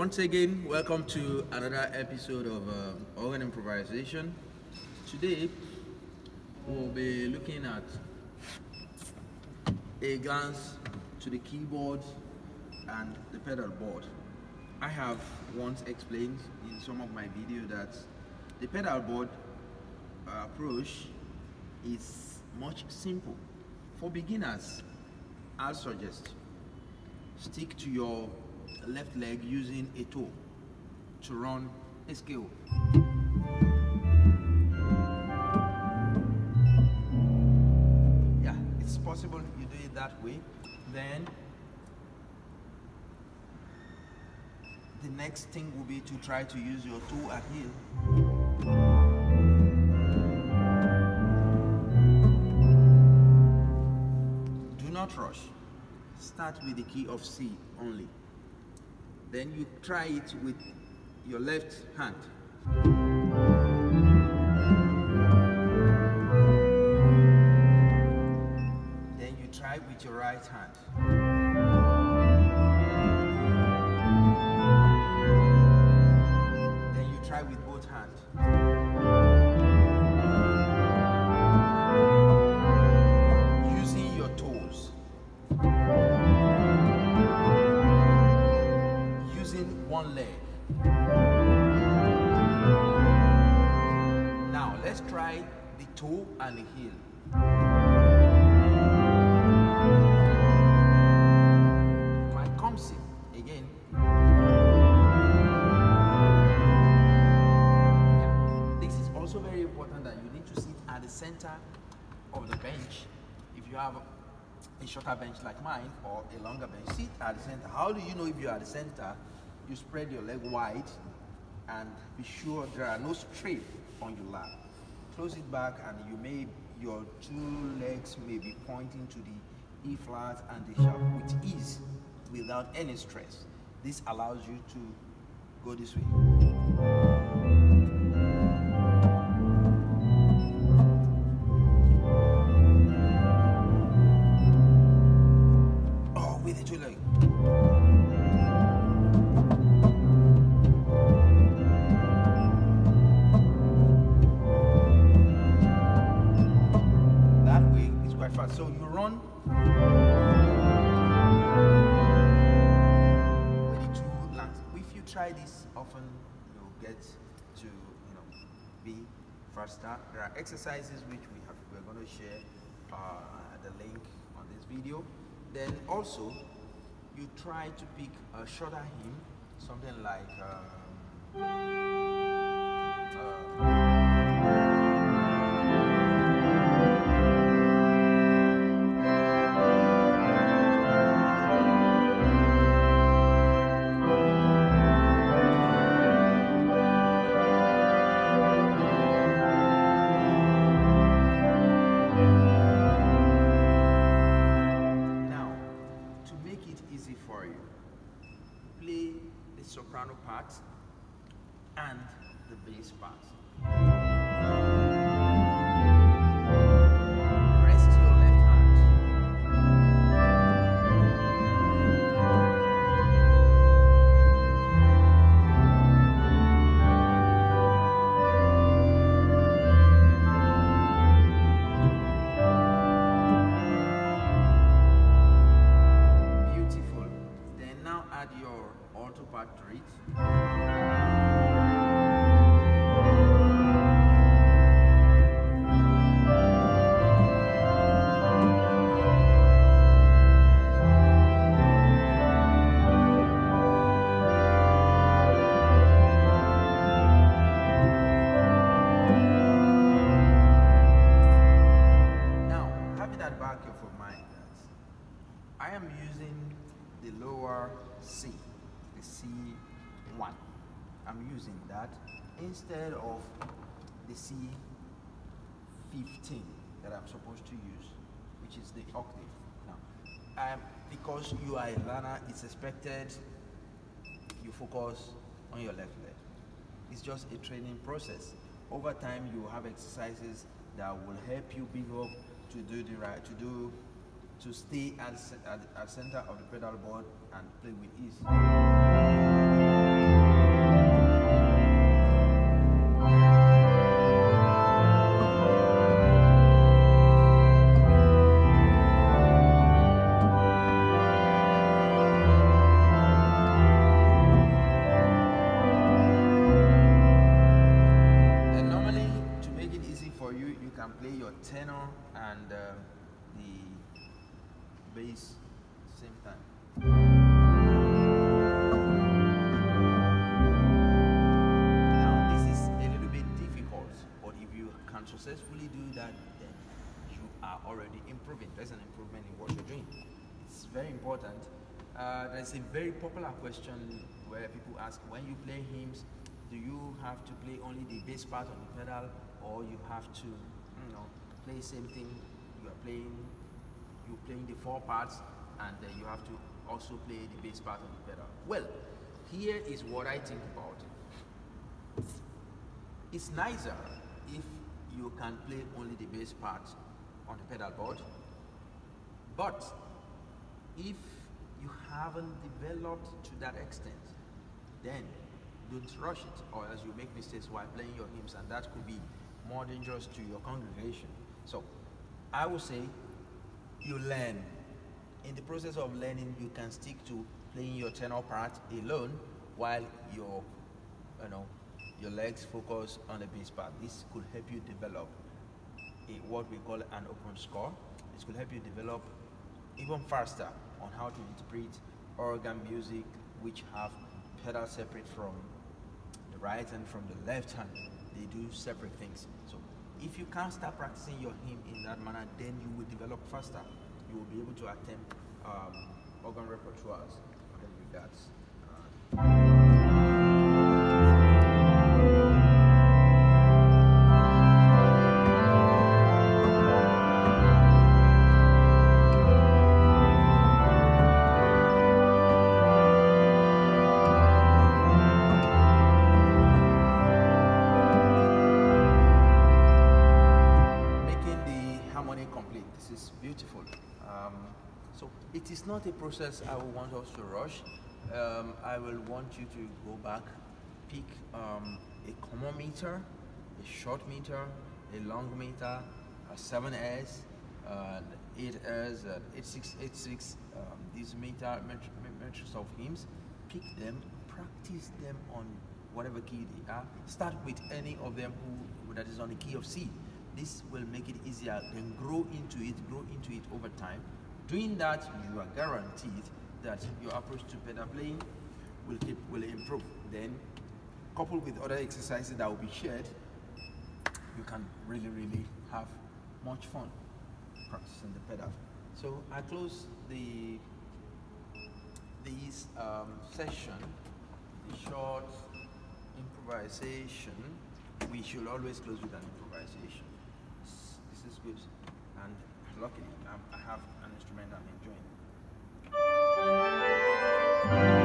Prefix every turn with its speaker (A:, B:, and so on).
A: once again, welcome to another episode of uh, Organ Improvisation. Today, we'll be looking at a glance to the keyboard and the pedal board. I have once explained in some of my video that the pedal board uh, approach is much simple. For beginners, I'll suggest stick to your left leg using a toe to run a scale. Yeah, it's possible you do it that way. Then the next thing will be to try to use your toe and heel. Do not rush. Start with the key of C only. Then you try it with your left hand. Then you try with your right hand. Then you try with both hands. The toe and the heel. Quite clumsy again. Yeah. This is also very important that you need to sit at the center of the bench. If you have a shorter bench like mine or a longer bench, sit at the center. How do you know if you're at the center? You spread your leg wide and be sure there are no strain on your lap. Close it back and you may your two legs may be pointing to the E flat and the sharp with ease without any stress. This allows you to go this way. Try this often, you'll get to you know be faster. There are exercises which we have we're going to share uh, the link on this video. Then also you try to pick a shorter hymn, something like. Um, uh, play the soprano part and the bass part. Instead of the C15 that I'm supposed to use, which is the octave. Now, um, because you are a learner, it's expected you focus on your left leg. It's just a training process. Over time, you will have exercises that will help you pick up to do the right, to do, to stay at, at, at center of the pedal board and play with ease. Tenor and uh, the bass same time. Now this is a little bit difficult, but if you can successfully do that, then you are already improving. There's an improvement in what you're doing. It's very important. Uh, there's a very popular question where people ask, when you play hymns, do you have to play only the bass part on the pedal, or you have to, you know, play same thing? You are playing, you playing the four parts, and you have to also play the bass part on the pedal. Well, here is what I think about it. It's nicer if you can play only the bass part on the pedal board, but if you haven't developed to that extent, then don't rush it, or else you make mistakes while playing your hymns, and that could be more dangerous to your congregation. So, I would say you learn. In the process of learning, you can stick to playing your tenor part alone, while your, you know, your legs focus on the bass part. This could help you develop a, what we call an open score. This could help you develop even faster on how to interpret organ music, which have pedals separate from the right and from the left hand. They do separate things. So if you can't start practicing your hymn in that manner, then you will develop faster. You will be able to attempt um, organ repertoires in. Uh, complete. This is beautiful. Um, so it is not a process I will want us to rush. Um, I will want you to go back, pick um, a common meter, a short meter, a long meter, a 7S, uh, 8S, uh, 8686, um, these meter met- met- metrics of hymns. Pick them, practice them on whatever key they are. Start with any of them who that is on the key of C. This will make it easier, then grow into it, grow into it over time. Doing that, you are guaranteed that your approach to pedal playing will keep will improve. Then, coupled with other exercises that will be shared, you can really, really have much fun practicing the pedal. So I close the this um, session, the short improvisation. We should always close with an improvisation. Is good, and luckily I have an instrument I'm enjoying.